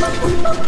oh